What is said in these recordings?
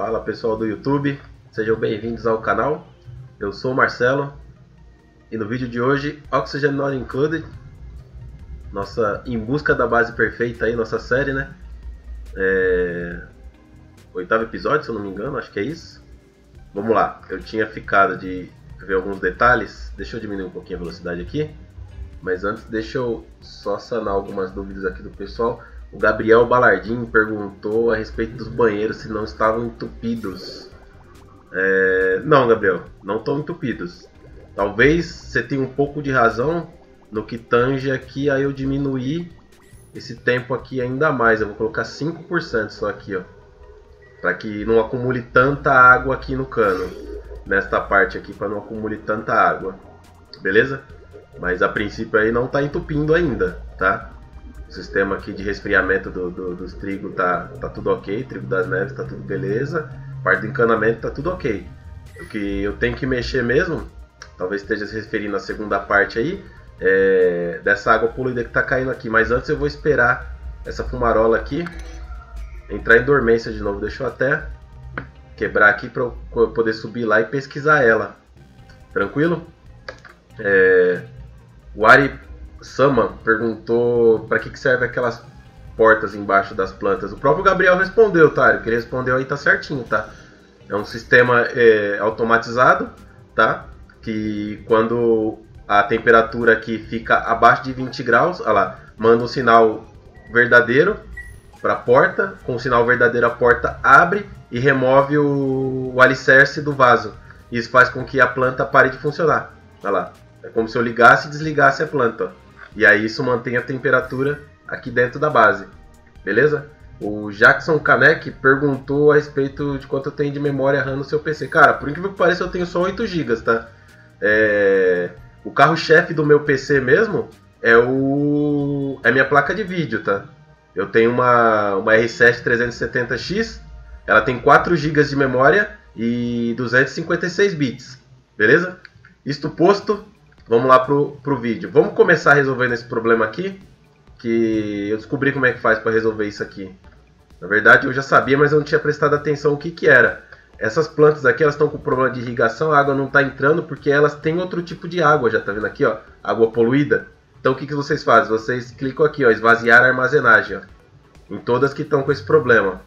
Fala pessoal do YouTube, sejam bem-vindos ao canal. Eu sou o Marcelo e no vídeo de hoje, Oxygen Not Included, nossa em busca da base perfeita aí, nossa série, né? É... Oitavo episódio, se eu não me engano, acho que é isso. Vamos lá, eu tinha ficado de ver alguns detalhes, deixa eu diminuir um pouquinho a velocidade aqui. Mas antes, deixa eu só sanar algumas dúvidas aqui do pessoal. O Gabriel Balardim perguntou a respeito dos banheiros se não estavam entupidos. É... Não, Gabriel, não estão entupidos. Talvez você tenha um pouco de razão no que tange aqui a eu diminuir esse tempo aqui ainda mais. Eu vou colocar 5% só aqui, ó. Para que não acumule tanta água aqui no cano. Nesta parte aqui, para não acumule tanta água. Beleza? Mas a princípio aí não está entupindo ainda, tá? Sistema aqui de resfriamento do, do, dos trigo tá, tá tudo ok, trigo das neves tá tudo beleza, parte do encanamento tá tudo ok. O que eu tenho que mexer mesmo, talvez esteja se referindo à segunda parte aí, é dessa água poluída que tá caindo aqui. Mas antes eu vou esperar essa fumarola aqui entrar em dormência de novo. Deixa eu até quebrar aqui para eu poder subir lá e pesquisar ela. Tranquilo? É... O Ari Sama perguntou para que, que serve aquelas portas embaixo das plantas. O próprio Gabriel respondeu, tá? O que ele respondeu aí tá certinho, tá? É um sistema é, automatizado, tá? Que quando a temperatura aqui fica abaixo de 20 graus, olha lá, manda um sinal verdadeiro para a porta, com o sinal verdadeiro a porta abre e remove o, o alicerce do vaso. Isso faz com que a planta pare de funcionar. Olha lá. É como se eu ligasse e desligasse a planta. E aí isso mantém a temperatura aqui dentro da base. Beleza? O Jackson Kanek perguntou a respeito de quanto tenho de memória RAM no seu PC. Cara, por incrível que pareça, eu tenho só 8 GB, tá? É... O carro-chefe do meu PC mesmo é o é minha placa de vídeo, tá? Eu tenho uma, uma R7 370X, ela tem 4 GB de memória e 256 bits, beleza? Isto posto, Vamos lá pro, pro vídeo. Vamos começar resolvendo esse problema aqui, que eu descobri como é que faz para resolver isso aqui. Na verdade eu já sabia, mas eu não tinha prestado atenção o que que era. Essas plantas aqui, elas estão com problema de irrigação, a água não está entrando porque elas têm outro tipo de água, já tá vendo aqui, ó, água poluída. Então o que, que vocês fazem? Vocês clicam aqui, ó, esvaziar a armazenagem, ó, em todas que estão com esse problema.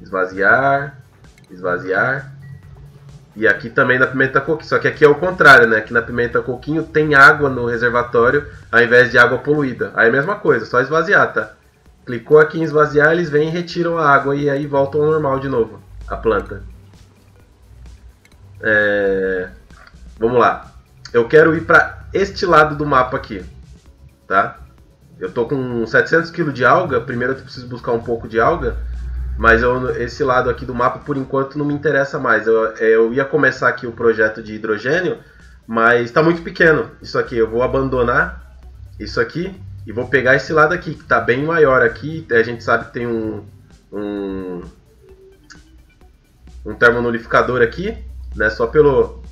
Esvaziar, esvaziar, e aqui também na pimenta coquinho, só que aqui é o contrário, né? Aqui na pimenta coquinho tem água no reservatório ao invés de água poluída. Aí é a mesma coisa, só esvaziar, tá? Clicou aqui em esvaziar, eles vêm e retiram a água e aí voltam ao normal de novo, a planta. É... Vamos lá. Eu quero ir para este lado do mapa aqui, tá? Eu tô com 700 kg de alga, primeiro eu preciso buscar um pouco de alga mas eu, esse lado aqui do mapa, por enquanto, não me interessa mais. Eu, eu ia começar aqui o projeto de hidrogênio, mas está muito pequeno isso aqui. Eu vou abandonar isso aqui e vou pegar esse lado aqui, que está bem maior aqui. A gente sabe que tem um, um, um termonulificador aqui, né? Só pelo,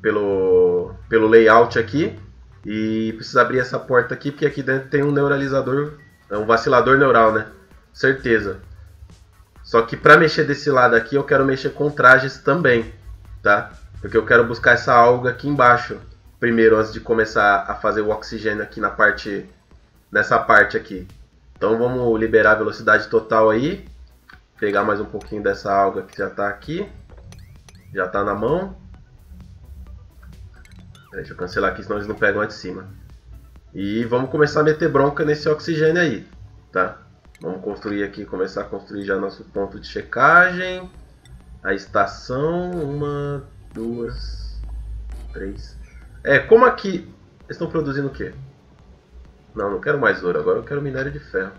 pelo, pelo layout aqui. E precisa abrir essa porta aqui, porque aqui dentro tem um neuralizador, é um vacilador neural, né? Certeza. Só que para mexer desse lado aqui, eu quero mexer com trajes também, tá? Porque eu quero buscar essa alga aqui embaixo primeiro, antes de começar a fazer o oxigênio aqui na parte, nessa parte aqui. Então vamos liberar a velocidade total aí, pegar mais um pouquinho dessa alga que já está aqui, já está na mão. Deixa eu cancelar aqui, senão eles não pegam lá de cima. E vamos começar a meter bronca nesse oxigênio aí, tá? Vamos construir aqui, começar a construir já nosso ponto de checagem. A estação, uma, duas, três. É, como aqui estão produzindo o quê? Não, não quero mais ouro, agora eu quero minério de ferro.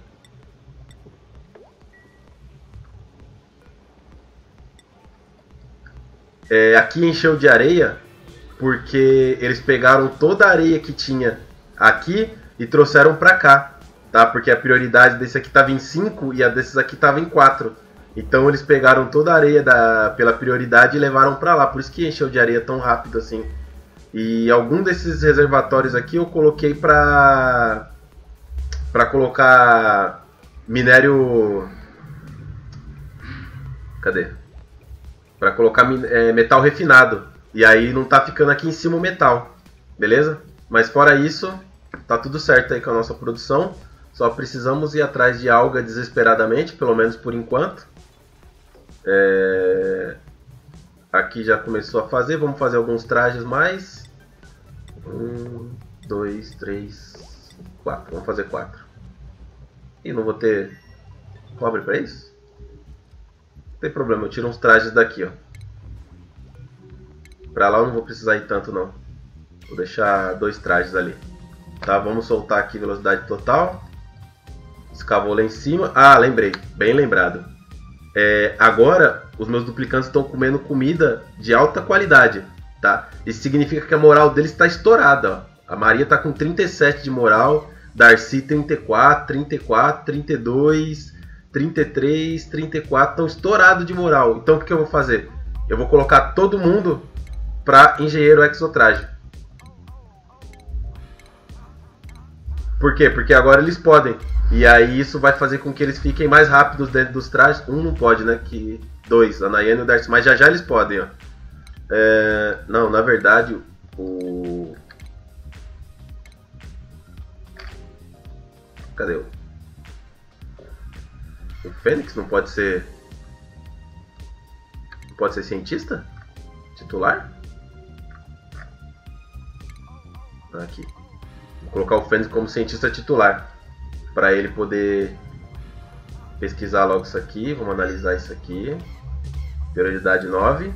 É, aqui encheu de areia porque eles pegaram toda a areia que tinha aqui e trouxeram para cá tá? Porque a prioridade desse aqui estava em 5 e a desses aqui estava em 4. Então eles pegaram toda a areia da, pela prioridade e levaram para lá. Por isso que encheu de areia tão rápido assim. E algum desses reservatórios aqui eu coloquei para para colocar minério Cadê? Para colocar é, metal refinado. E aí não tá ficando aqui em cima o metal. Beleza? Mas fora isso, tá tudo certo aí com a nossa produção. Só precisamos ir atrás de alga desesperadamente, pelo menos por enquanto. É... Aqui já começou a fazer, vamos fazer alguns trajes mais. Um, dois, três, quatro. Vamos fazer quatro. E não vou ter cobre para isso? Não tem problema, eu tiro uns trajes daqui, ó. Pra lá eu não vou precisar ir tanto não. Vou deixar dois trajes ali. Tá, vamos soltar aqui velocidade total. Escavou lá em cima. Ah, lembrei. Bem lembrado. É, agora, os meus duplicantes estão comendo comida de alta qualidade. Tá? Isso significa que a moral deles está estourada. Ó. A Maria está com 37 de moral. Darcy 34, 34, 32, 33, 34. Estão estourados de moral. Então o que, eu vou fazer? Eu vou colocar todo mundo para engenheiro exotraje. Por quê? Porque agora eles podem. E aí isso vai fazer com que eles fiquem mais rápidos dentro dos trajes. Um não pode, né? Que dois, a Nayane e o Darcy. Mas já já eles podem, ó. É... Não, na verdade, o... Cadê o... O Fênix não pode ser... Não pode ser cientista? Titular? Aqui. Vou colocar o Fênix como cientista titular para ele poder pesquisar logo isso aqui. Vamos analisar isso aqui. Prioridade 9.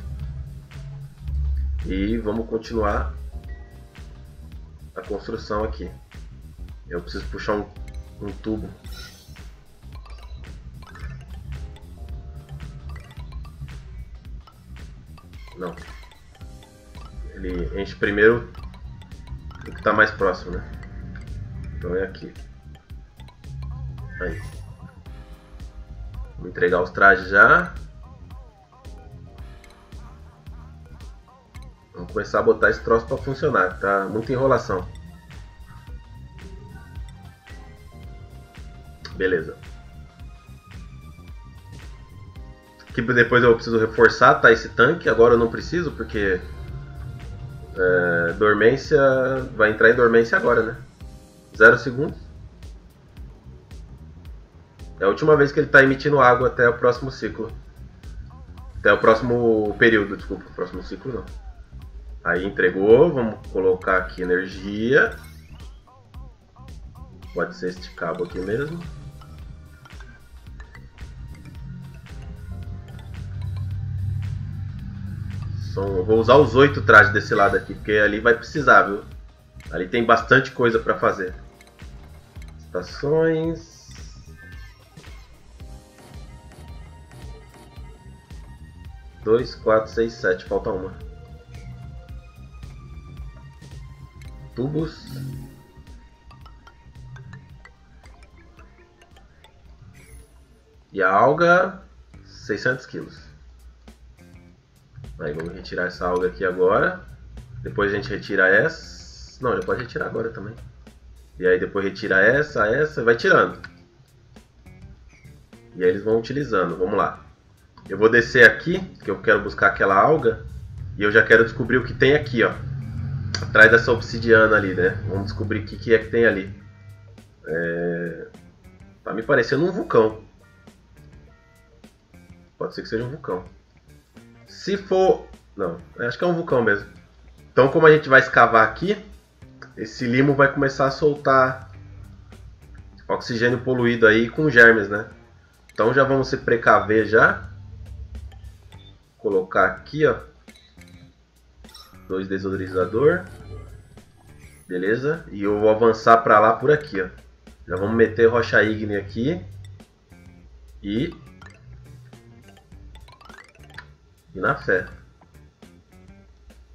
E vamos continuar a construção aqui. Eu preciso puxar um, um tubo. Não. Ele enche primeiro o que está mais próximo, né? Então é aqui. Aí. Vou entregar os trajes já. Vamos começar a botar esse troço para funcionar. Tá muita enrolação. Beleza. Aqui depois eu preciso reforçar, tá? Esse tanque. Agora eu não preciso porque é, dormência vai entrar em dormência agora, né? Zero segundos. É a última vez que ele está emitindo água até o próximo ciclo. Até o próximo período, desculpa. Próximo ciclo não. Aí entregou, vamos colocar aqui energia. Pode ser este cabo aqui mesmo. vou usar os oito trajes desse lado aqui, porque ali vai precisar, viu? Ali tem bastante coisa para fazer. Estações. Dois, quatro, seis, sete. Falta uma. Tubos. E a alga, 600 quilos. Aí vamos retirar essa alga aqui agora. Depois a gente retira essa. Não, já pode retirar agora também. E aí depois retira essa, essa, vai tirando. E aí eles vão utilizando. Vamos lá. Eu vou descer aqui, que eu quero buscar aquela alga. E eu já quero descobrir o que tem aqui, ó. Atrás dessa obsidiana ali, né? Vamos descobrir o que, que é que tem ali. É... Tá me parecendo um vulcão. Pode ser que seja um vulcão. Se for... Não, acho que é um vulcão mesmo. Então, como a gente vai escavar aqui, esse limo vai começar a soltar oxigênio poluído aí com germes, né? Então já vamos se precaver já colocar aqui, ó, dois desodorizador, beleza? E eu vou avançar para lá por aqui, ó. Já vamos meter rocha ígnea aqui e e na fé.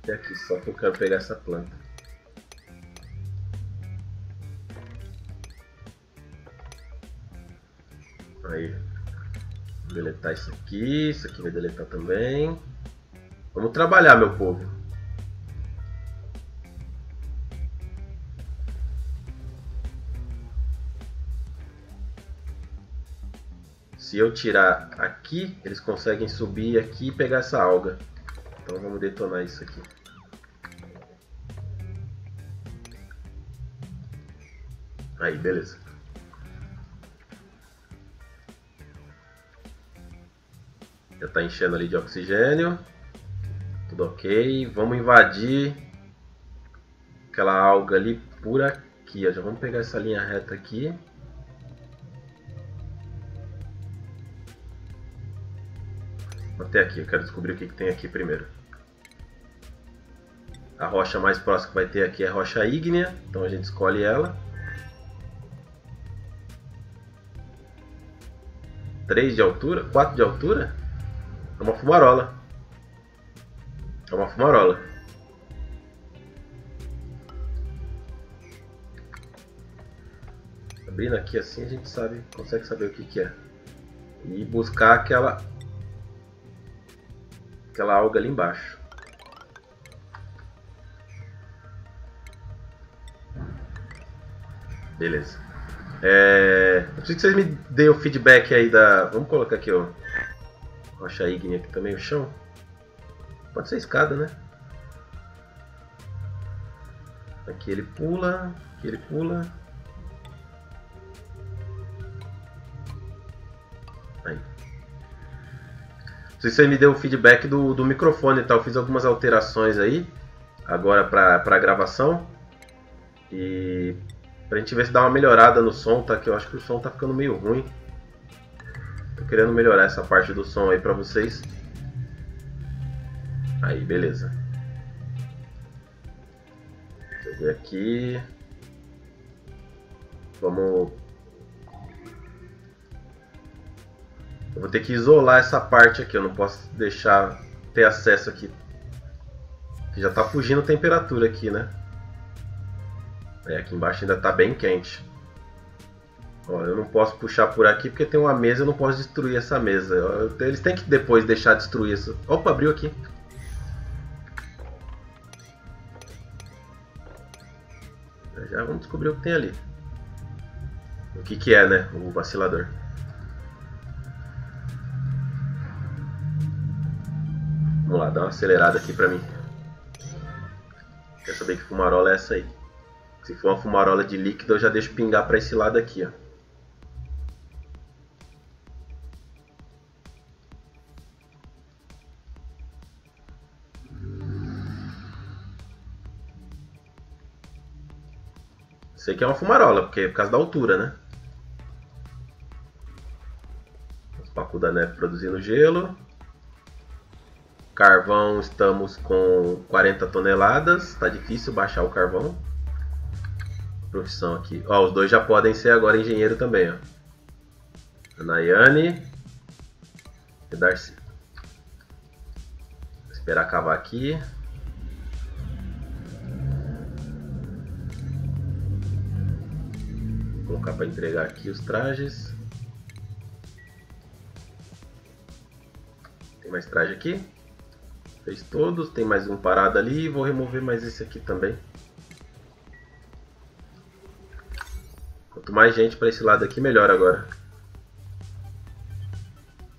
E aqui só que eu quero pegar essa planta. Aí, deletar isso aqui, isso aqui vai deletar também. Vamos trabalhar, meu povo. Se eu tirar aqui, eles conseguem subir aqui e pegar essa alga. Então vamos detonar isso aqui. Aí, beleza. Já está enchendo ali de oxigênio. Tudo ok. Vamos invadir aquela alga ali por aqui. Ó. Já vamos pegar essa linha reta aqui. Até aqui, eu quero descobrir o que, que tem aqui primeiro. A rocha mais próxima que vai ter aqui é a rocha ígnea, então a gente escolhe ela. 3 de altura? 4 de altura? É uma fumarola. É uma fumarola. Abrindo aqui assim a gente sabe, consegue saber o que, que é. E buscar aquela aquela alga ali embaixo. Beleza. É... Eu preciso que vocês me deem o feedback aí da... Vamos colocar aqui, ó. Rocha ígnea aqui também, o chão. Pode ser escada, né? Aqui ele pula, aqui ele pula. Aí. Se você me deu o feedback do, do microfone, tá? Eu fiz algumas alterações aí agora para a gravação e pra gente ver se dá uma melhorada no som, tá? Que eu acho que o som tá ficando meio ruim. Querendo melhorar essa parte do som aí pra vocês. Aí, beleza. Deixa eu ver aqui. Vamos Eu vou ter que isolar essa parte aqui, eu não posso deixar ter acesso aqui. Já está fugindo temperatura aqui, né? É, aqui embaixo ainda está bem quente. Ó, eu não posso puxar por aqui porque tem uma mesa, eu não posso destruir essa mesa. Eles têm que depois deixar destruir isso. Opa, abriu aqui. Já vamos descobrir o que tem ali. O que, que é, né? O vacilador. Vamos lá, dá uma acelerada aqui pra mim. Quer saber que fumarola é essa aí. Se for uma fumarola de líquido, eu já deixo pingar para esse lado aqui, ó. Sei que é uma fumarola, porque é por causa da altura, né? Os Pacu da neve produzindo gelo. Carvão estamos com 40 toneladas. Tá difícil baixar o carvão. Profissão aqui. Ó, os dois já podem ser agora engenheiro também, ó. A Nayane e Darcy. Vou esperar acabar aqui. Para entregar aqui os trajes. Tem mais traje aqui? Fez todos, tem mais um parado ali. Vou remover mais esse aqui também. Quanto mais gente para esse lado aqui, melhor agora.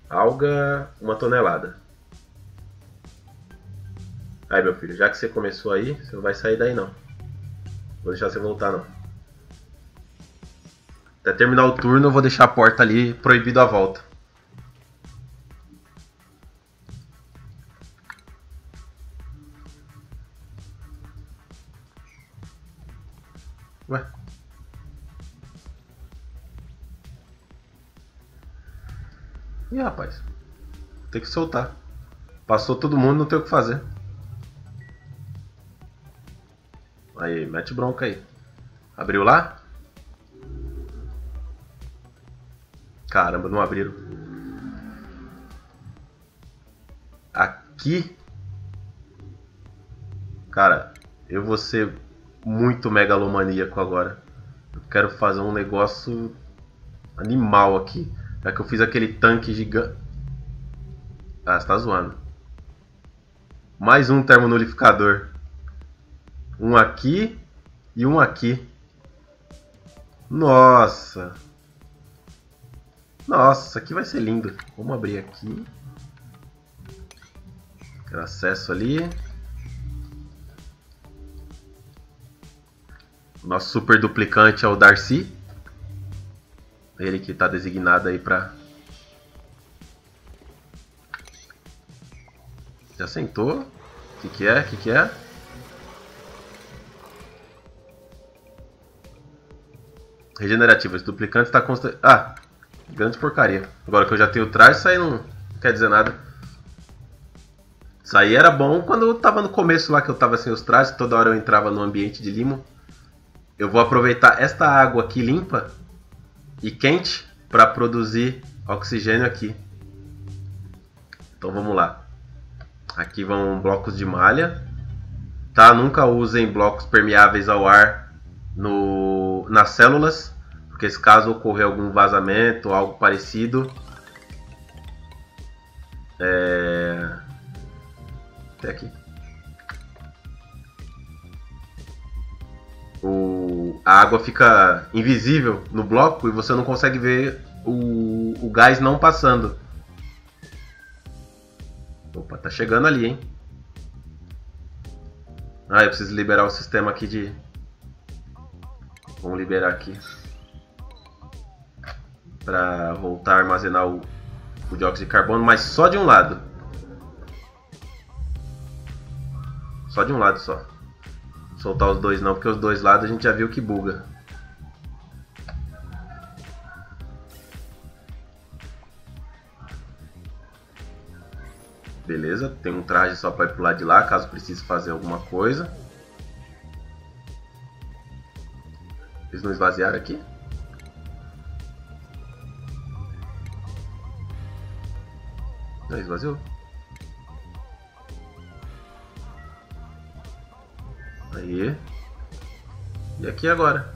Alga, uma tonelada. Aí, meu filho, já que você começou aí, você não vai sair daí não. Vou deixar você voltar não. Até terminar o turno, eu vou deixar a porta ali proibido a volta. Ué? Ih, rapaz. Tem que soltar. Passou todo mundo, não tem o que fazer. Aí, mete bronca aí. Abriu lá? Caramba, não abriram. Aqui. Cara, eu vou ser muito megalomaníaco agora. Eu quero fazer um negócio animal aqui. Já que eu fiz aquele tanque gigante. Ah, você tá zoando. Mais um termonulificador. Um aqui e um aqui. Nossa. Nossa, aqui vai ser lindo. Vamos abrir aqui. Quero acesso ali. Nosso super duplicante é o Darcy. Ele que está designado aí para Já sentou? O que, que é? O que, que é? Esse duplicante está constante. Ah! Grande porcaria. Agora que eu já tenho traje, isso aí não quer dizer nada. Isso aí era bom quando eu tava no começo lá, que eu tava sem os trajes, toda hora eu entrava no ambiente de limo. Eu vou aproveitar esta água aqui limpa e quente para produzir oxigênio aqui. Então vamos lá. Aqui vão blocos de malha. Tá? Nunca usem blocos permeáveis ao ar no, nas células, porque se caso ocorrer algum vazamento ou algo parecido, é... até aqui. O, a água fica invisível no bloco e você não consegue ver o, o gás não passando. Opa, tá chegando ali, hein? Ah, eu preciso liberar o sistema aqui de... Vamos liberar aqui. Pra voltar a armazenar o, o dióxido de carbono, mas só de um lado. Só de um lado só. Soltar os dois não, porque os dois lados a gente já viu que buga. Beleza, tem um traje só para ir pro lado de lá, caso precise fazer alguma coisa. Eles não esvaziaram aqui? Não, esvaziou. Aí. E aqui agora?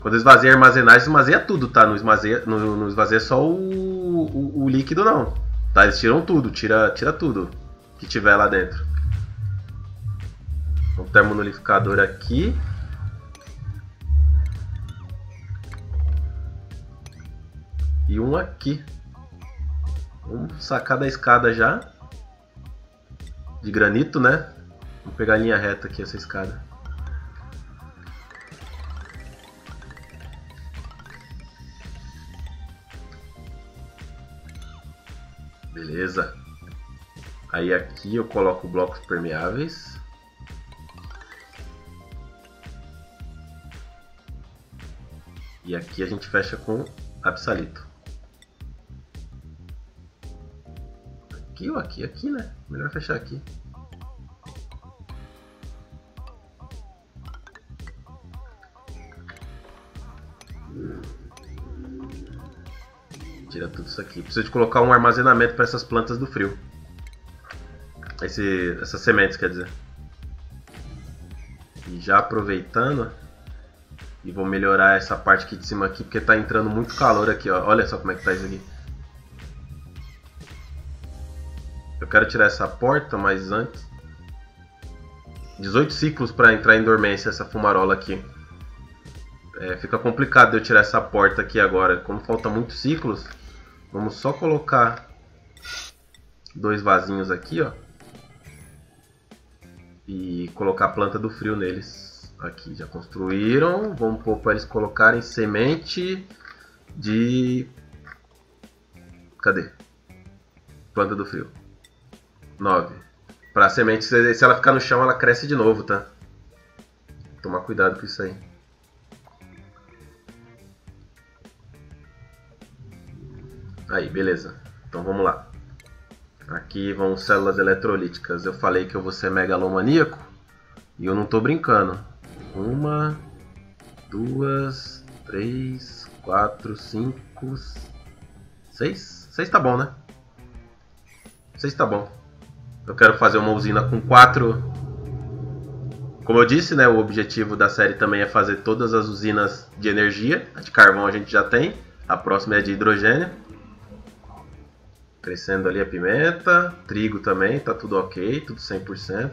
Quando esvazia a armazenagem, esvazia tudo, tá? Não esvazia, não, não esvazia só o, o, o, líquido, não. Tá? Eles tiram tudo, tira, tira tudo que tiver lá dentro. Um termonolificador aqui. E um aqui. Vamos sacar da escada já. De granito, né? Vou pegar a linha reta aqui, essa escada. Beleza. Aí aqui eu coloco blocos permeáveis. E aqui a gente fecha com absalito. Aqui ou aqui? Aqui, né? Melhor fechar aqui. Tira tudo isso aqui. Preciso de colocar um armazenamento para essas plantas do frio. Esse, essas sementes, quer dizer. E já aproveitando, e vou melhorar essa parte aqui de cima aqui, porque tá entrando muito calor aqui, ó. Olha só como é que tá isso aqui. Quero tirar essa porta, mas antes... 18 ciclos para entrar em dormência essa fumarola aqui. É, fica complicado eu tirar essa porta aqui agora. Como falta muitos ciclos, Vamos só colocar dois vasinhos aqui, ó. E colocar a planta do frio neles. Aqui, já construíram. Vamos pôr para eles colocarem semente de... Cadê? Planta do frio. 9. Para a semente, se ela ficar no chão, ela cresce de novo, tá? Tomar cuidado com isso aí. Aí, beleza. Então vamos lá. Aqui vão células eletrolíticas. Eu falei que eu vou ser megalomaníaco e eu não tô brincando. Uma, duas, três, quatro, cinco, seis. Seis tá bom, né? Seis tá bom. Eu quero fazer uma usina com quatro. Como eu disse, né? O objetivo da série também é fazer todas as usinas de energia. A de carvão a gente já tem. A próxima é de hidrogênio. Crescendo ali a pimenta, trigo também, tá tudo ok, tudo 100%.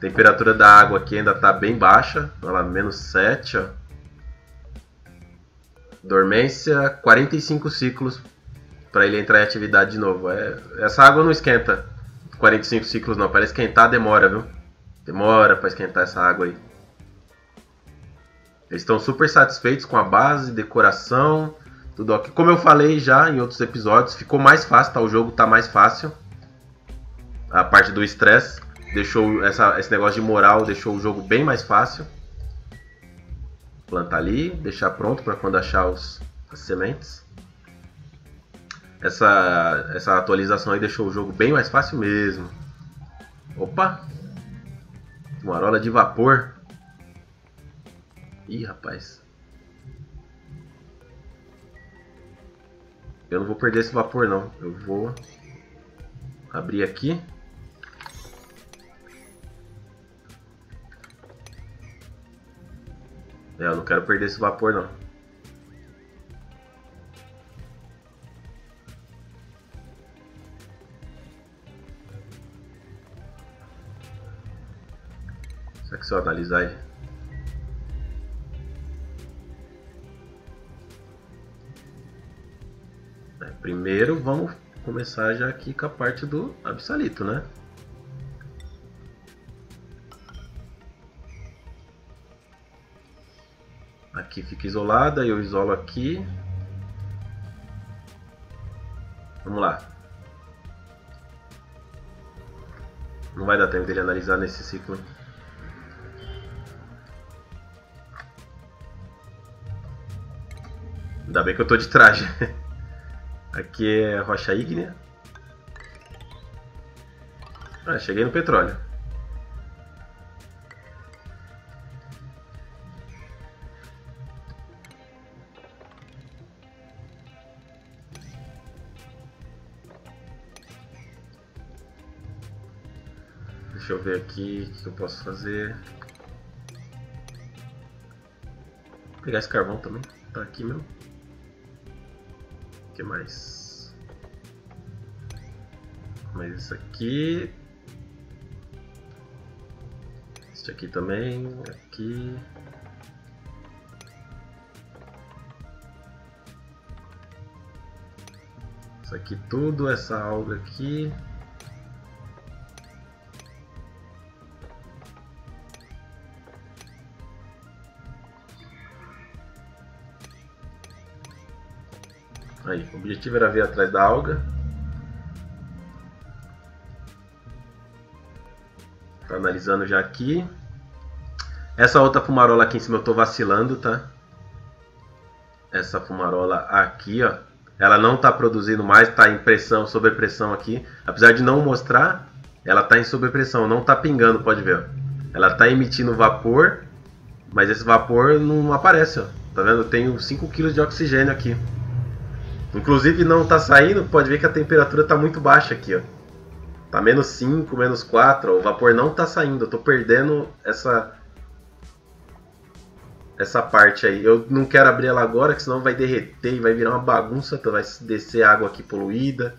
Temperatura da água aqui ainda tá bem baixa, ela menos 7, ó. Dormência, 45 ciclos para ele entrar em atividade de novo. É, essa água não esquenta 45 ciclos não, para esquentar demora, viu? Demora para esquentar essa água aí. Eles estão super satisfeitos com a base, decoração, tudo ok. Como eu falei já em outros episódios, ficou mais fácil, tá? O jogo tá mais fácil. A parte do estresse deixou essa, esse negócio de moral deixou o jogo bem mais fácil. Plantar ali, deixar pronto para quando achar os, as sementes. Essa, essa atualização aí deixou o jogo bem mais fácil mesmo. Opa! Uma arola de vapor. Ih, rapaz. Eu não vou perder esse vapor não. Eu vou abrir aqui. É, eu não quero perder esse vapor não. Eu analisar ele... É, primeiro vamos começar já aqui com a parte do absalito, né? Aqui fica isolada, eu isolo aqui. Vamos lá. Não vai dar tempo dele analisar nesse ciclo. Ainda bem que eu tô de traje. Aqui é rocha ígnea. Ah, cheguei no petróleo. Deixa eu ver aqui o que eu posso fazer. Vou pegar esse carvão também. Tá aqui mesmo. Que mais? Mas isso aqui. Este aqui também. Aqui. Isso aqui tudo, essa alga aqui. Objetivo era ver atrás da alga. Tá analisando já aqui. Essa outra fumarola aqui em cima eu tô vacilando, tá? Essa fumarola aqui, ó. Ela não tá produzindo mais, tá em pressão, sobrepressão aqui. Apesar de não mostrar, ela tá em sobrepressão, não tá pingando, pode ver. Ó. Ela tá emitindo vapor, mas esse vapor não aparece, ó. Tá vendo? Eu tenho 5 kg de oxigênio aqui. Inclusive não está saindo, pode ver que a temperatura está muito baixa aqui, ó. Tá menos 5, menos 4, ó. o vapor não está saindo, eu tô perdendo essa essa parte aí. Eu não quero abrir ela agora, que senão vai derreter e vai virar uma bagunça, então vai descer água aqui poluída.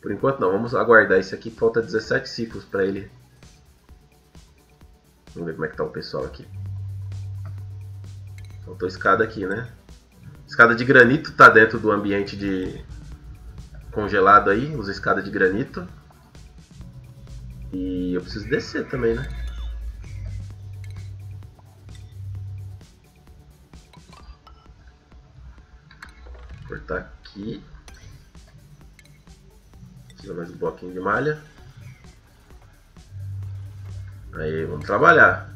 Por enquanto não, vamos aguardar. Esse aqui falta 17 ciclos para ele. Vamos ver como é que tá o pessoal aqui. Faltou escada aqui, né? Escada de granito está dentro do ambiente de congelado aí, usa escada de granito. E eu preciso descer também, né? Cortar aqui. Tira mais um bloquinho de malha. Aí, vamos trabalhar.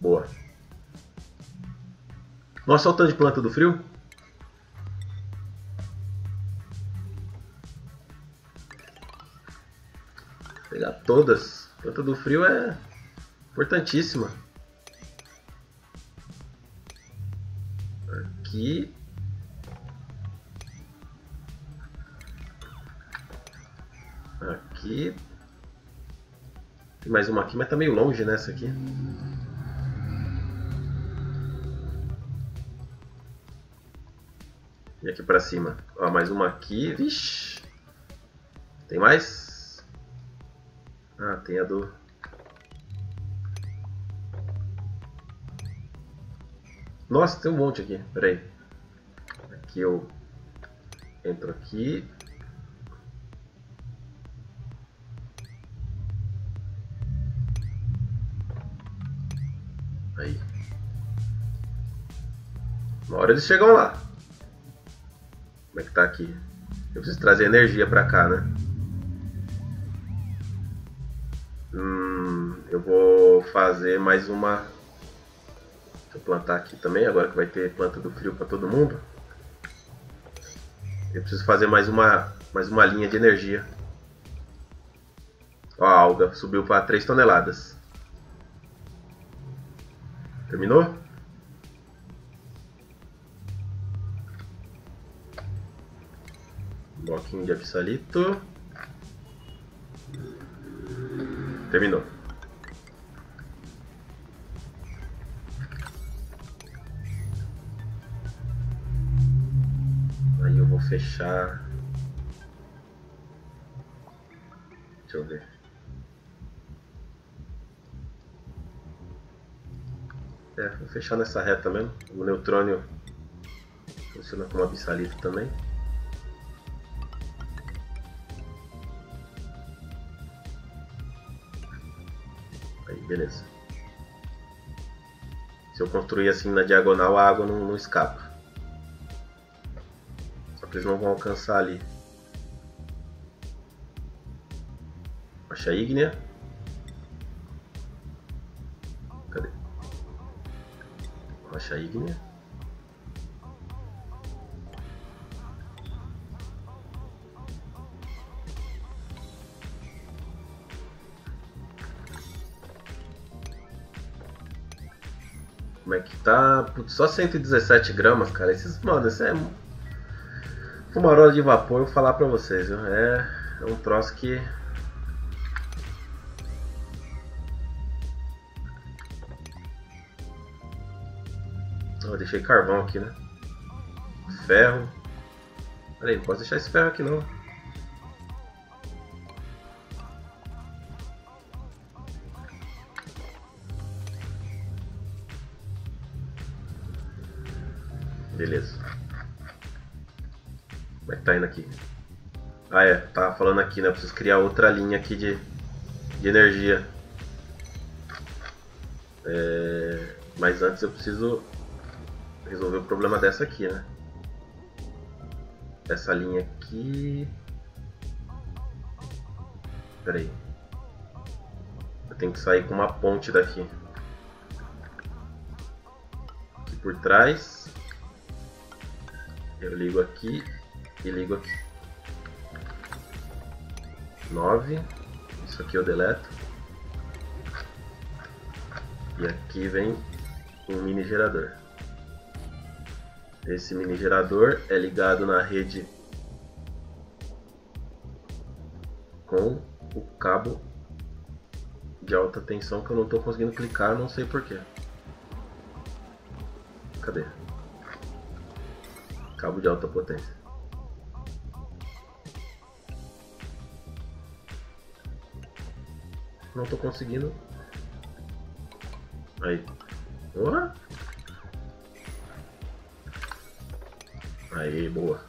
Boa. Nossa, olha o tanto de planta do frio. Vou pegar todas. Planta do frio é importantíssima. Aqui. Aqui. Tem mais uma aqui, mas tá meio longe nessa aqui. E aqui pra cima. Ó, mais uma aqui. Vixe. Tem mais? Ah, tem a do... Nossa, tem um monte aqui. Pera aí. Aqui eu entro aqui. Aí. Uma hora eles chegam lá. É que tá aqui? Eu preciso trazer energia pra cá, né? Hum, eu vou fazer mais uma. Deixa eu plantar aqui também, agora que vai ter planta do frio para todo mundo. Eu preciso fazer mais uma, mais uma linha de energia. Ó, a alga subiu para 3 toneladas. Terminou? Bloquinho de absalito. Terminou. Aí eu vou fechar. Deixa eu ver. É, vou fechar nessa reta mesmo. O neutrônio funciona como absalito também. Beleza. Se eu construir assim na diagonal, a água não, não escapa. Só que eles não vão alcançar ali. Rocha ígnea. Cadê? Rocha ígnea. Tá? Só 117 gramas, cara. Esses, mano, isso é fumarola de vapor, eu vou falar pra vocês, viu? É, é um troço que... Eu deixei carvão aqui, né? Ferro. Peraí, não posso deixar esse ferro aqui não. Falando aqui, né? Eu preciso criar outra linha aqui de, de energia. É... Mas antes eu preciso resolver o problema dessa aqui, né? Essa linha aqui... Pera aí. Eu tenho que sair com uma ponte daqui. Aqui por trás. Eu ligo aqui e ligo aqui. 9. Isso aqui eu deleto. E aqui vem um mini gerador. Esse mini gerador é ligado na rede com o cabo de alta tensão que eu não estou conseguindo clicar, não sei porquê. Cadê? Cabo de alta potência. Não tô conseguindo. Aí. Boa. Aí, boa.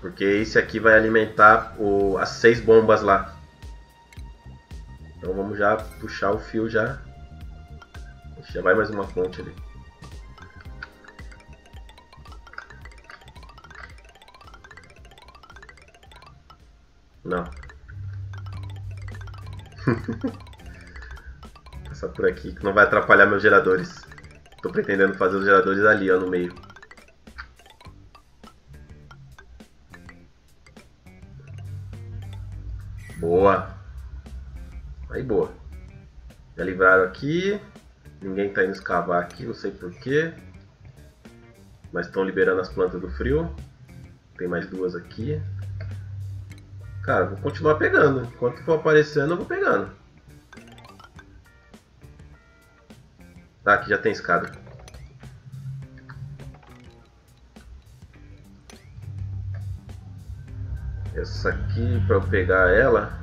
Porque esse aqui vai alimentar o, as seis bombas lá. Então vamos já puxar o fio já. Já vai mais uma fonte ali. Não. Passar por aqui, que não vai atrapalhar meus geradores. Tô pretendendo fazer os geradores ali, ó, no meio. Boa. Aí, boa. Já livraram aqui. Ninguém tá indo escavar aqui, não sei porquê. Mas estão liberando as plantas do frio. Tem mais duas aqui. Cara, vou continuar pegando. Enquanto for aparecendo, eu vou pegando. Tá, aqui já tem escada. Essa aqui, para eu pegar ela...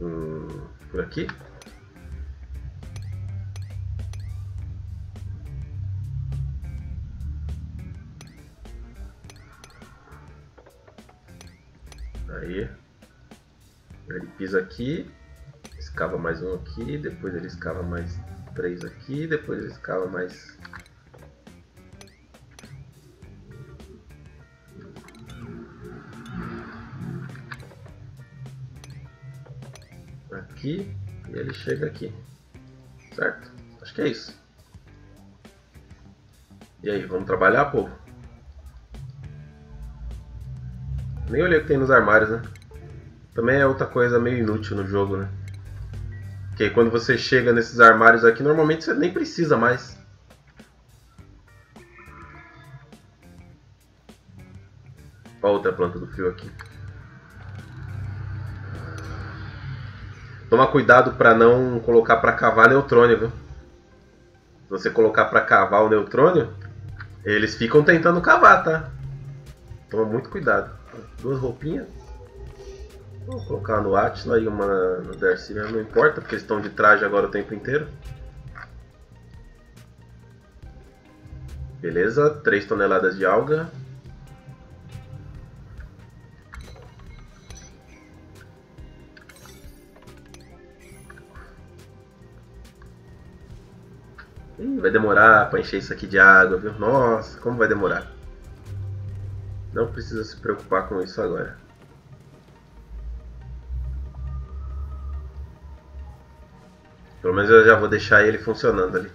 hum, por aqui. Ele pisa aqui, escava mais um aqui, depois ele escava mais três aqui, depois ele escava mais aqui e ele chega aqui. Certo? Acho que é isso. E aí, vamos trabalhar, povo? Nem olhei o que tem nos armários, né? Também é outra coisa meio inútil no jogo, né? Porque quando você chega nesses armários aqui, normalmente você nem precisa mais. Olha outra planta do fio aqui. Toma cuidado para não colocar para cavar neutrônio, viu? Se você colocar para cavar o neutrônio, eles ficam tentando cavar, tá? Toma muito cuidado. Duas roupinhas. Vou colocar no Atila e uma no Darcy, não importa, porque eles estão de traje agora o tempo inteiro. Beleza, 3 toneladas de alga. Ih, vai demorar para encher isso aqui de água, viu? Nossa, como vai demorar. Não precisa se preocupar com isso agora. Pelo menos eu já vou deixar ele funcionando ali.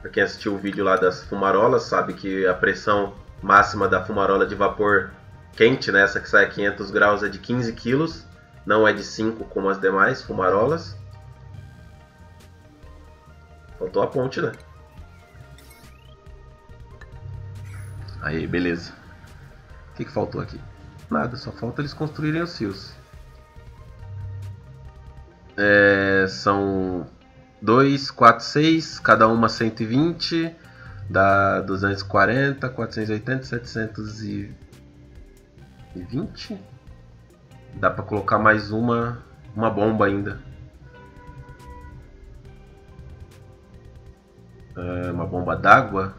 Para quem assistiu o vídeo lá das fumarolas, sabe que a pressão máxima da fumarola de vapor quente, né, essa que sai a 500 graus, é de 15 kg, não é de 5 como as demais fumarolas. Faltou a ponte, né? Aí, beleza. O que, que faltou aqui? Nada, só falta eles construírem os fios. É, são 2, 4, 6, cada uma 120, dá 240, 480, 720. Dá pra colocar mais uma, uma bomba ainda. É, uma bomba d'água?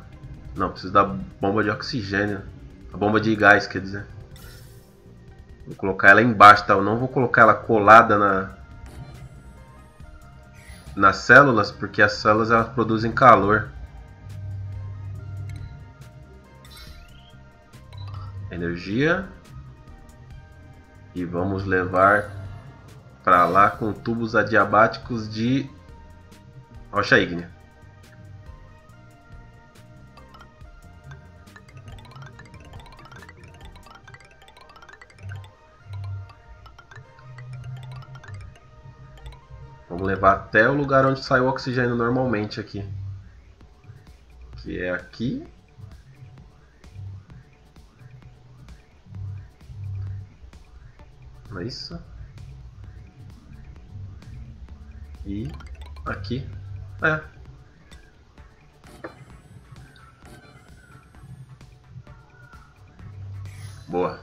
Não, preciso da bomba de oxigênio. A bomba de gás, quer dizer. Vou colocar ela embaixo, tá? Eu não vou colocar ela colada na, nas células, porque as células elas produzem calor. Energia. E vamos levar para lá com tubos adiabáticos de rocha ígnea. Vamos levar até o lugar onde sai o oxigênio normalmente aqui. Que é aqui. Não é isso? E aqui. É. Boa.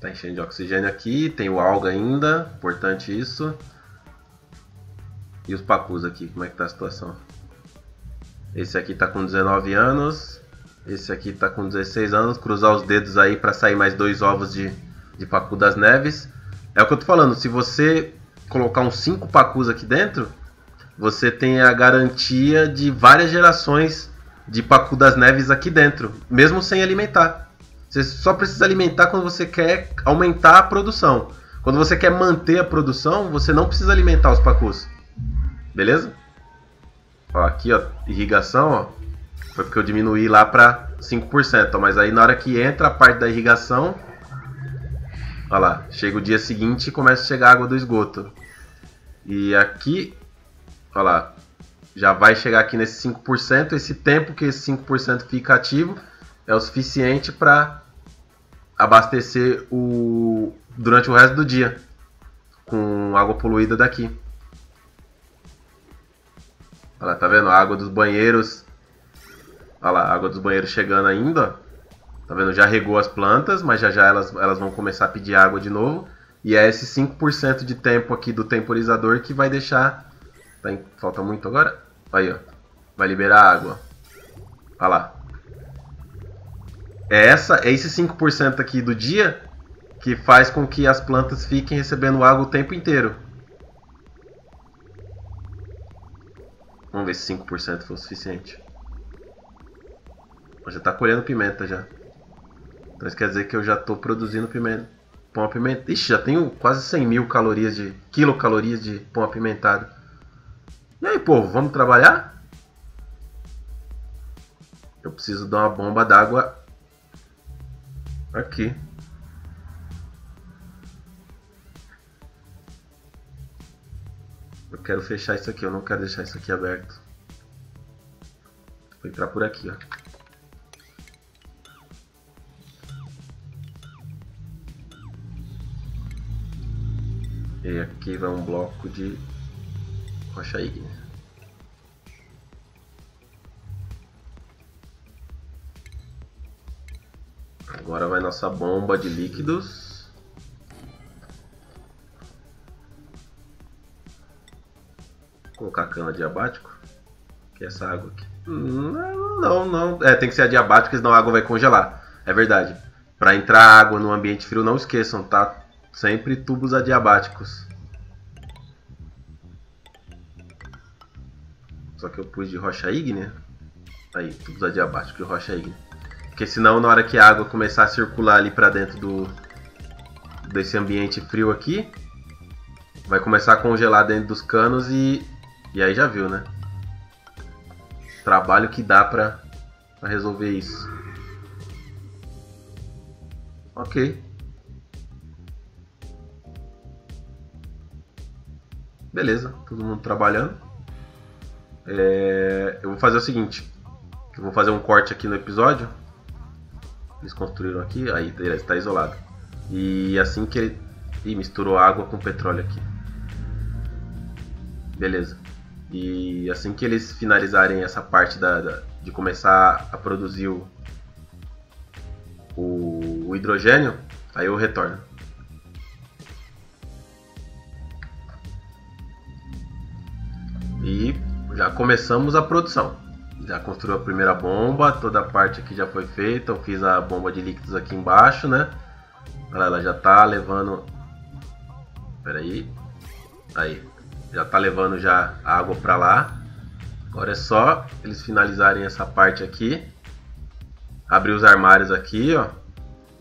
Tá enchendo de oxigênio aqui, tem o alga ainda, importante isso. E os pacus aqui, como é que tá a situação? Esse aqui tá com 19 anos. Esse aqui tá com 16 anos. Cruzar os dedos aí para sair mais dois ovos de, de pacu das neves. É o que eu tô falando. Se você colocar uns 5 pacus aqui dentro, você tem a garantia de várias gerações de pacu das neves aqui dentro, mesmo sem alimentar. Você só precisa alimentar quando você quer aumentar a produção. Quando você quer manter a produção, você não precisa alimentar os pacus. Beleza? Ó, aqui, ó, irrigação, ó, foi porque eu diminuí lá para 5%, ó, mas aí na hora que entra a parte da irrigação, ó lá, chega o dia seguinte e começa a chegar água do esgoto. E aqui, ó lá, já vai chegar aqui nesse 5%, esse tempo que esse 5% fica ativo é o suficiente para abastecer o durante o resto do dia com água poluída daqui. Olha lá, tá vendo? A água dos banheiros. Olha lá, a água dos banheiros chegando ainda. Tá vendo? Já regou as plantas, mas já já elas, elas vão começar a pedir água de novo. E é esse 5% de tempo aqui do temporizador que vai deixar... Tá em... Falta muito agora? Aí, ó. Vai liberar água. Olha lá. É, essa, é esse 5% aqui do dia que faz com que as plantas fiquem recebendo água o tempo inteiro. Vamos ver se 5% foi o suficiente. Já está colhendo pimenta já. Então isso quer dizer que eu já estou produzindo pimenta, pão apimentado. Ixi, já tenho quase 100 mil calorias de quilocalorias de pão apimentado. E aí, povo, vamos trabalhar? Eu preciso dar uma bomba d'água aqui. Quero fechar isso aqui, eu não quero deixar isso aqui aberto. Vou entrar por aqui, ó. E aqui vai um bloco de rocha ígnea. Agora vai nossa bomba de líquidos. Colocar cana diabático? Que é essa água aqui. Não, não, não. É, tem que ser adiabático, senão a água vai congelar. É verdade. Para entrar água no ambiente frio, não esqueçam, tá? Sempre tubos adiabáticos. Só que eu pus de rocha ígnea. Aí, tubos adiabáticos de rocha ígnea. Porque senão, na hora que a água começar a circular ali para dentro do desse ambiente frio aqui, vai começar a congelar dentro dos canos e e aí já viu, né? Trabalho que dá pra, pra resolver isso. Ok. Beleza, todo mundo trabalhando. É, eu vou fazer o seguinte. Eu vou fazer um corte aqui no episódio. Eles construíram aqui, aí está isolado. E assim que ele. Ih, misturou água com petróleo aqui. Beleza. E assim que eles finalizarem essa parte da, da de começar a produzir o, o, o hidrogênio, aí eu retorno. E já começamos a produção. Já construiu a primeira bomba, toda a parte aqui já foi feita. Eu fiz a bomba de líquidos aqui embaixo, né? Ela já tá levando. Pera aí. Aí já tá levando já a água para lá. Agora é só eles finalizarem essa parte aqui. Abrir os armários aqui, ó.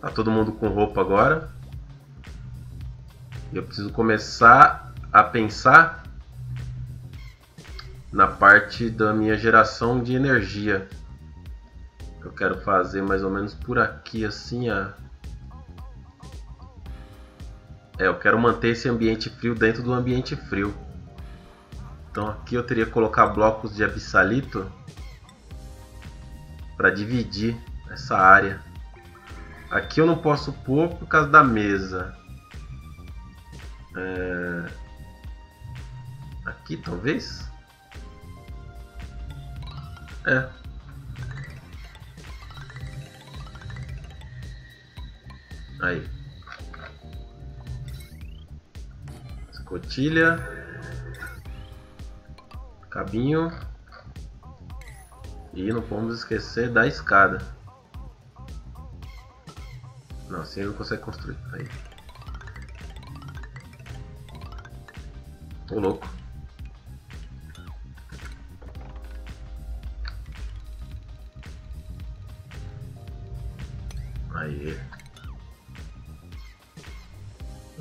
Tá todo mundo com roupa agora. Eu preciso começar a pensar na parte da minha geração de energia. Eu quero fazer mais ou menos por aqui assim, ó. É, eu quero manter esse ambiente frio dentro do ambiente frio. Então aqui eu teria que colocar blocos de abissalito para dividir essa área. Aqui eu não posso pôr por causa da mesa. É... Aqui talvez? É. Aí. Escotilha cabinho. E não podemos esquecer da escada. Não, assim ele não consegue construir. Aí. Tô louco. Aí.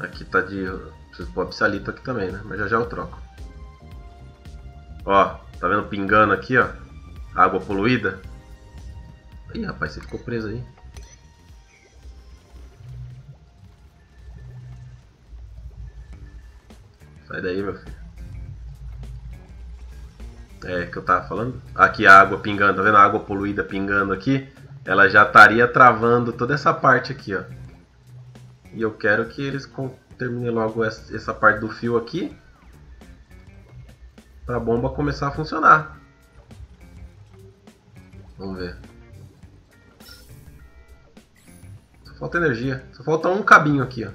Aqui tá de. Preciso pôr psalito aqui também, né? Mas já já eu troco. Ó, tá vendo pingando aqui, ó? Água poluída. Ih, rapaz, você ficou preso aí. Sai daí, meu filho. É, que eu tava falando? Aqui a água pingando, tá vendo a água poluída pingando aqui? Ela já estaria travando toda essa parte aqui, ó. E eu quero que eles terminem logo essa parte do fio aqui para a bomba começar a funcionar. Vamos ver. Só falta energia. Só falta um cabinho aqui, ó.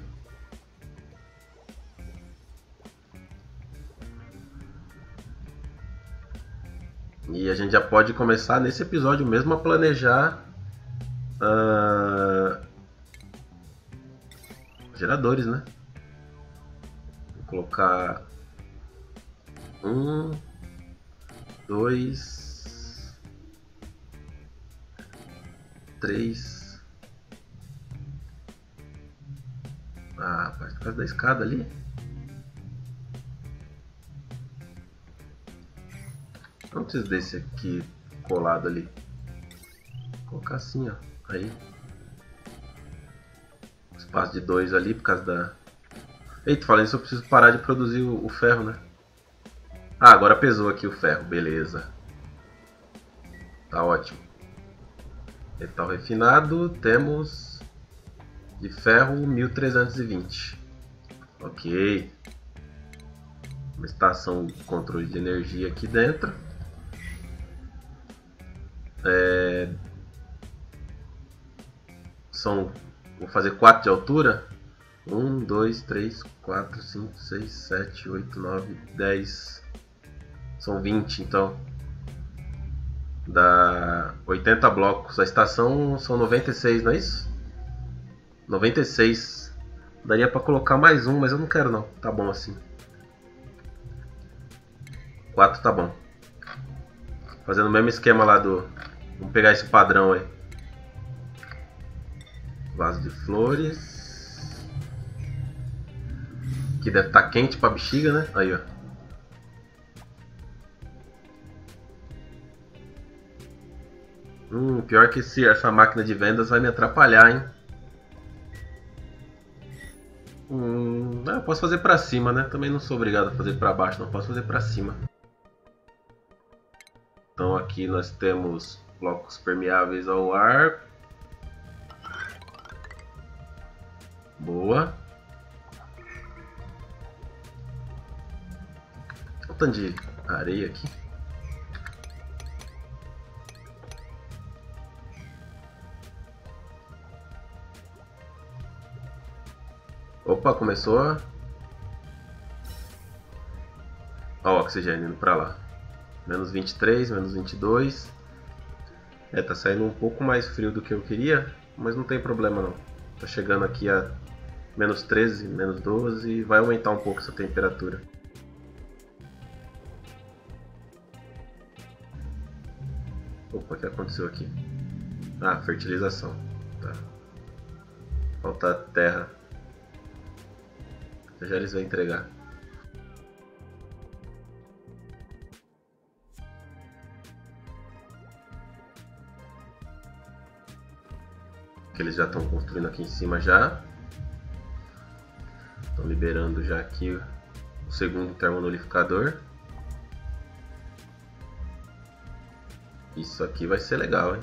E a gente já pode começar nesse episódio mesmo a planejar uh, geradores, né? Vou colocar um, dois, três. Ah, por causa da escada ali. Não preciso desse aqui colado ali. Vou colocar assim, ó. Aí. Espaço de dois ali por causa da. Eita, falando isso, eu preciso parar de produzir o ferro, né? Ah, agora pesou aqui o ferro, beleza. Tá ótimo. Metal refinado, temos de ferro 1320. Ok. Uma estação de controle de energia aqui dentro. É... São. Vou fazer 4 de altura. 1, 2, 3, 4, 5, 6, 7, 8, 9, 10. São 20 então. Dá 80 blocos. A estação são 96, não é isso? 96. Daria para colocar mais um, mas eu não quero não. Tá bom assim. 4 tá bom. Fazendo o mesmo esquema lá do, Vamos pegar esse padrão aí. Vaso de flores. Que deve estar tá quente pra bexiga, né? Aí, ó. Hum, pior que esse, essa máquina de vendas vai me atrapalhar, hein? Hum, eu posso fazer pra cima, né? Também não sou obrigado a fazer pra baixo, não. Posso fazer pra cima. Então aqui nós temos blocos permeáveis ao ar. Boa. O tanto de areia aqui. Opa, começou. Olha o oxigênio indo pra lá. Menos 23, menos 22. É, tá saindo um pouco mais frio do que eu queria, mas não tem problema não. Tá chegando aqui a menos 13, menos 12 e vai aumentar um pouco essa temperatura. Opa, o que aconteceu aqui? Ah, fertilização. Tá. Falta terra. Já eles vão entregar. que eles já estão construindo aqui em cima já. Estão liberando já aqui o segundo termonolificador. Isso aqui vai ser legal, hein?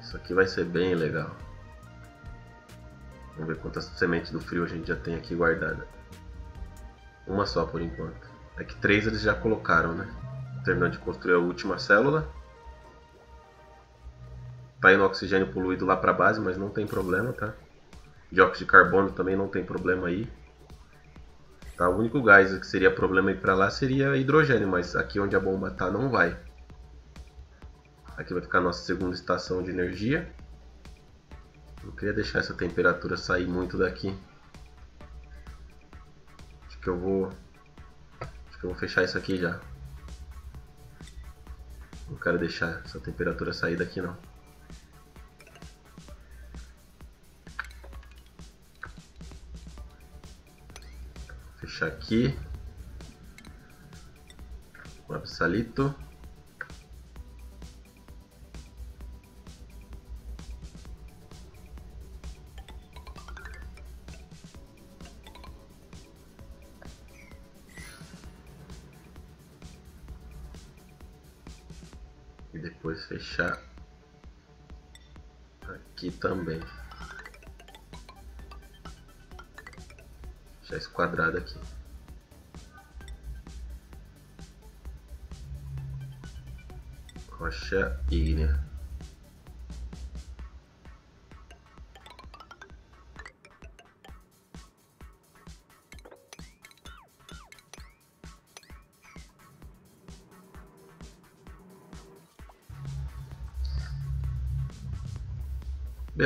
Isso aqui vai ser bem legal. Vamos ver quantas sementes do frio a gente já tem aqui guardada. Uma só por enquanto. É que três eles já colocaram, né? Terminando de construir a última célula. Tá indo oxigênio poluído lá para base, mas não tem problema, tá? Dióxido de carbono também não tem problema aí. Tá? O único gás que seria problema ir para lá seria hidrogênio, mas aqui onde a bomba tá não vai. Aqui vai ficar a nossa segunda estação de energia. Queria deixar essa temperatura sair muito daqui. Acho que eu vou... Acho que eu vou fechar isso aqui já. Não quero deixar essa temperatura sair daqui não. fechar aqui. Absalito.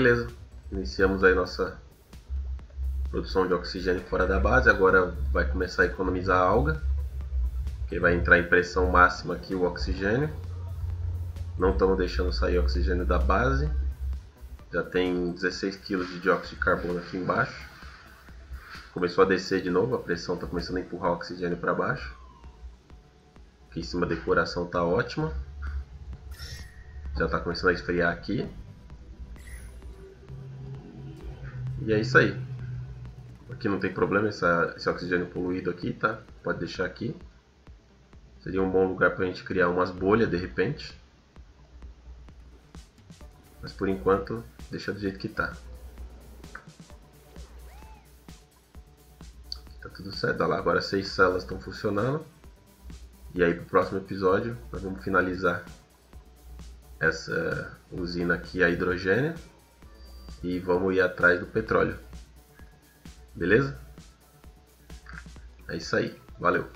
Beleza, iniciamos aí nossa produção de oxigênio fora da base, agora vai começar a economizar a alga, que vai entrar em pressão máxima aqui o oxigênio. Não estamos deixando sair oxigênio da base, já tem 16 kg de dióxido de carbono aqui embaixo. Começou a descer de novo, a pressão está começando a empurrar o oxigênio para baixo. Aqui em cima a decoração está ótima. Já está começando a esfriar aqui. E é isso aí. Aqui não tem problema essa, esse oxigênio poluído aqui, tá? Pode deixar aqui. Seria um bom lugar para a gente criar umas bolhas de repente. Mas por enquanto, deixa do jeito que tá. Tá tudo certo, olha lá, agora seis células estão funcionando. E aí pro próximo episódio nós vamos finalizar essa usina aqui a hidrogênio e vamos ir atrás do petróleo. Beleza? É isso aí. Valeu.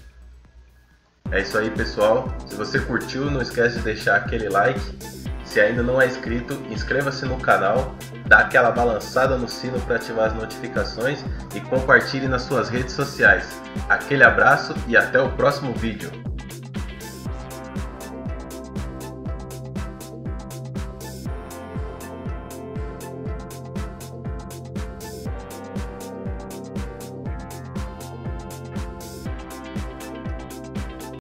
É isso aí, pessoal. Se você curtiu, não esquece de deixar aquele like. Se ainda não é inscrito, inscreva-se no canal, dá aquela balançada no sino para ativar as notificações e compartilhe nas suas redes sociais. Aquele abraço e até o próximo vídeo.